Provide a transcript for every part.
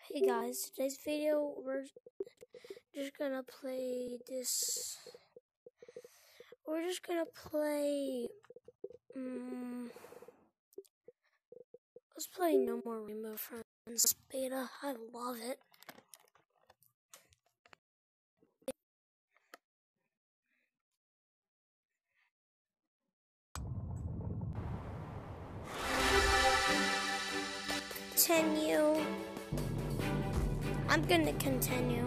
Hey guys, today's video we're just gonna play this. We're just gonna play. Um, let's play No More Rainbow Friends beta. I love it. Continue. I'm gonna continue.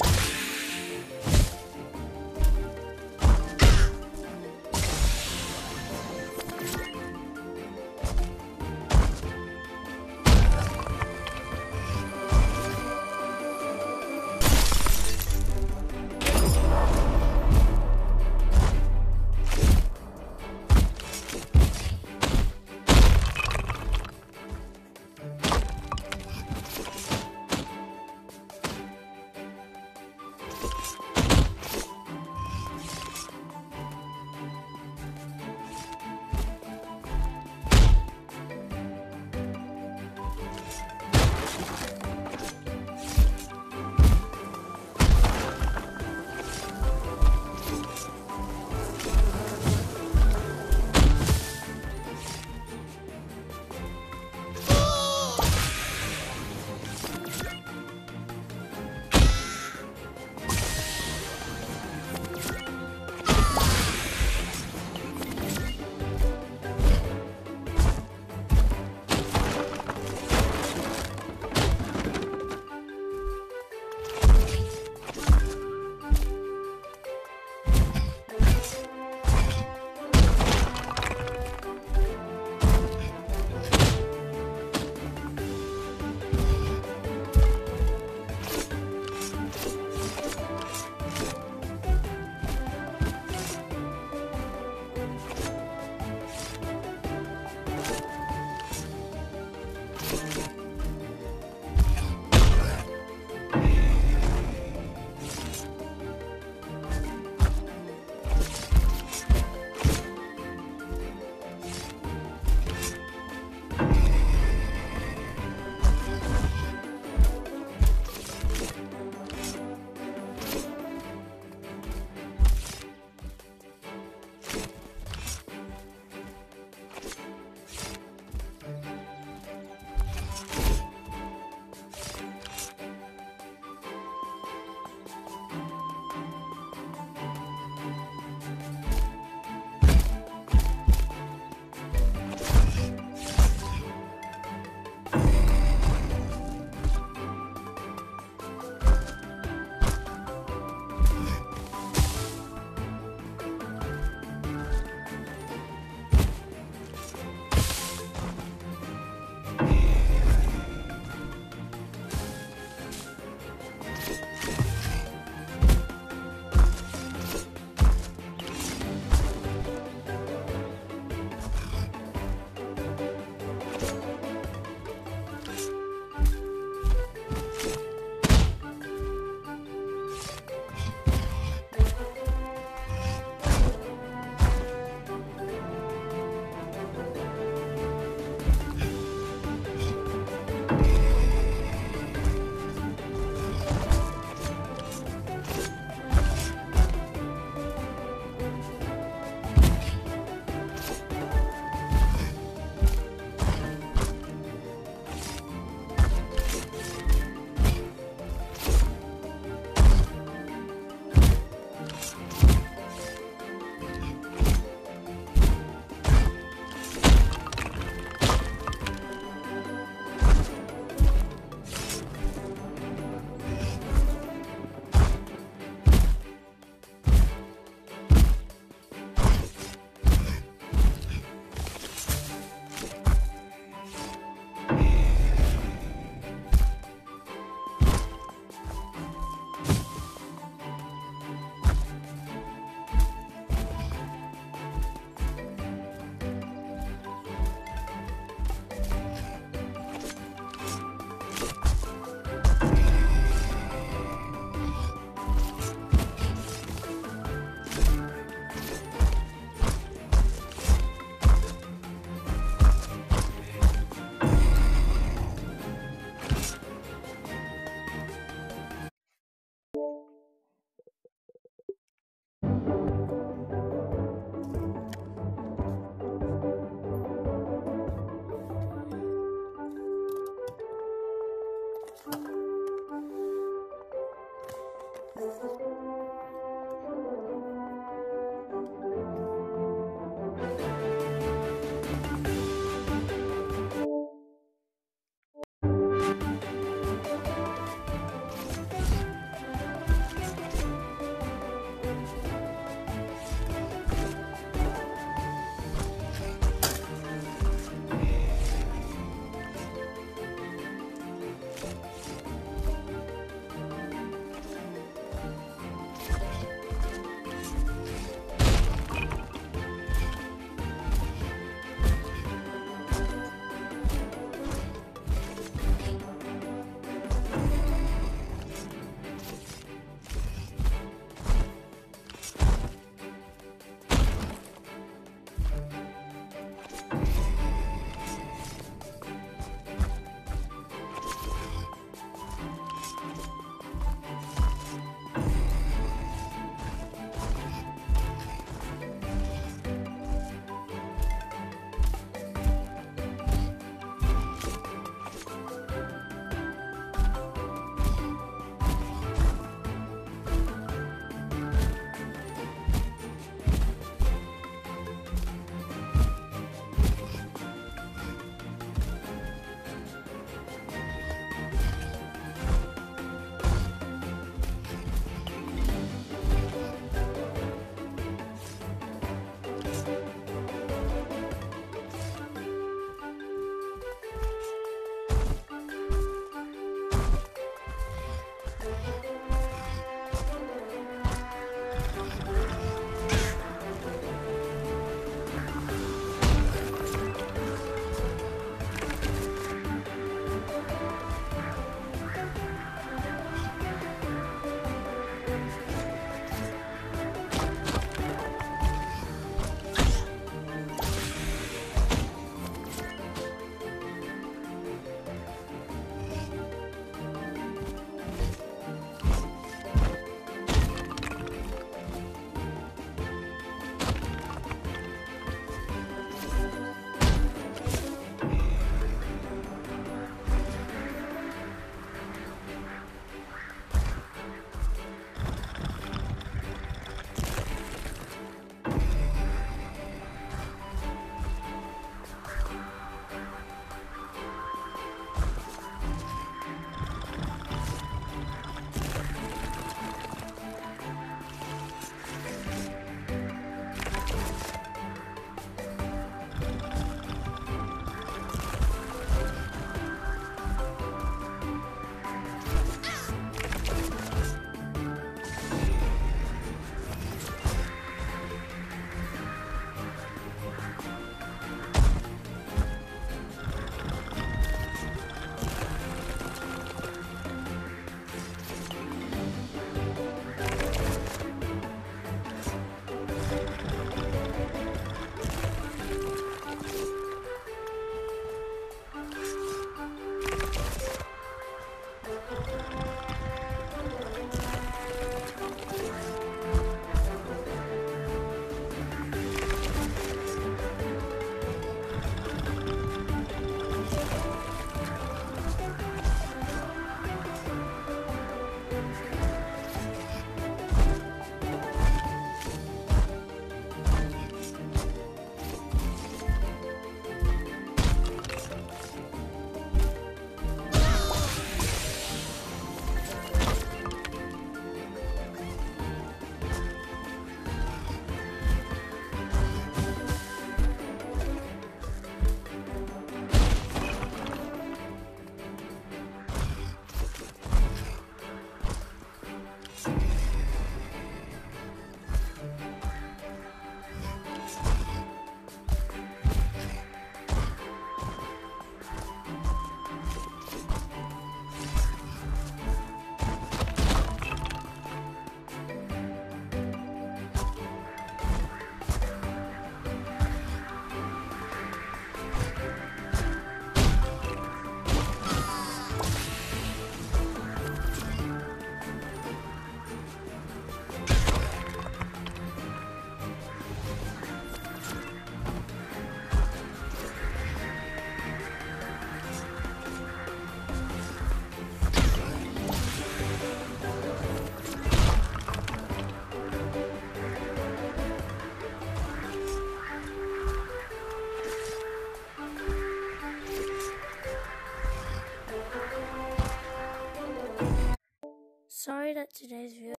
today's video.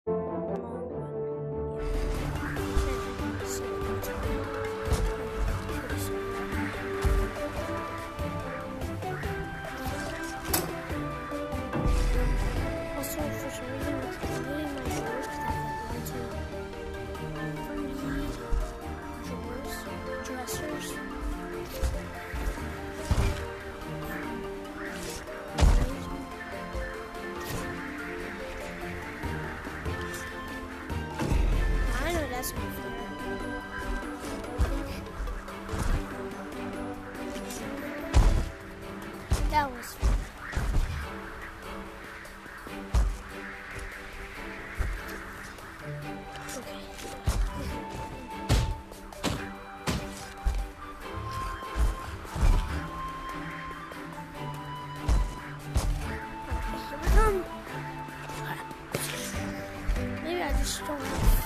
destroyed.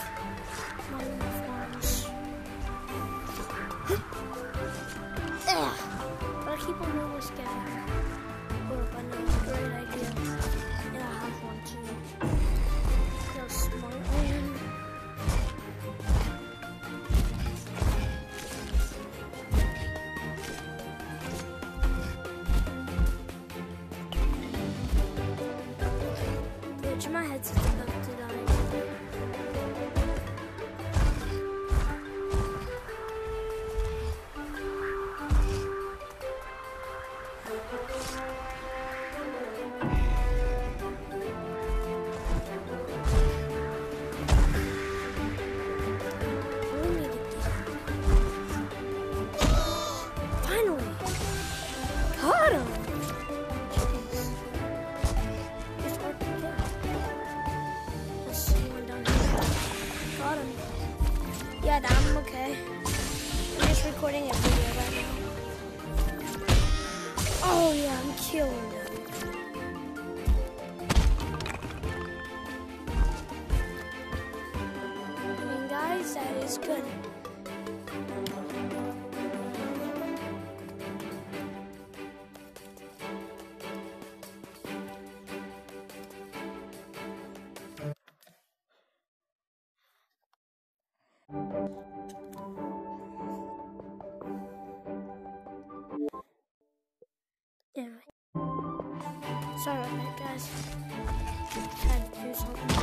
Sorry about that, guys. I had to do something.